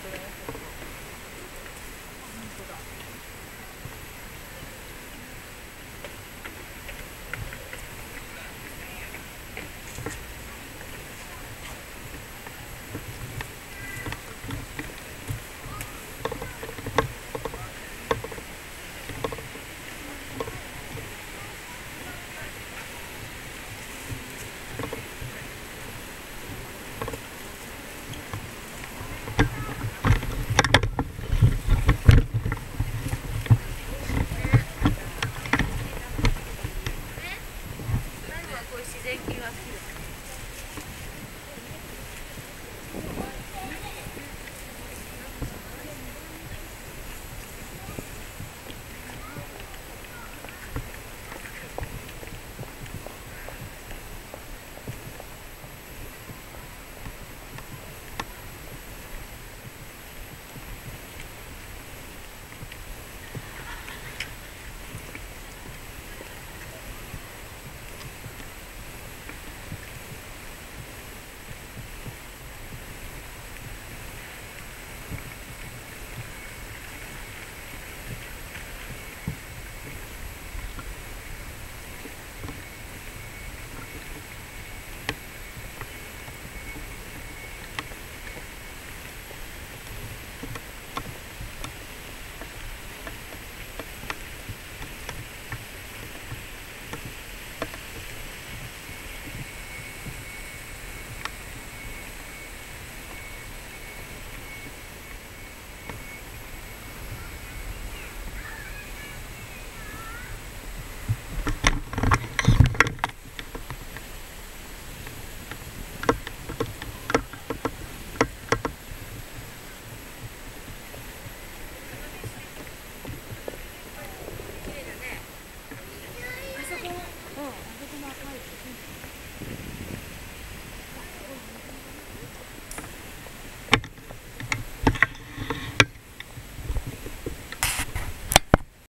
probably.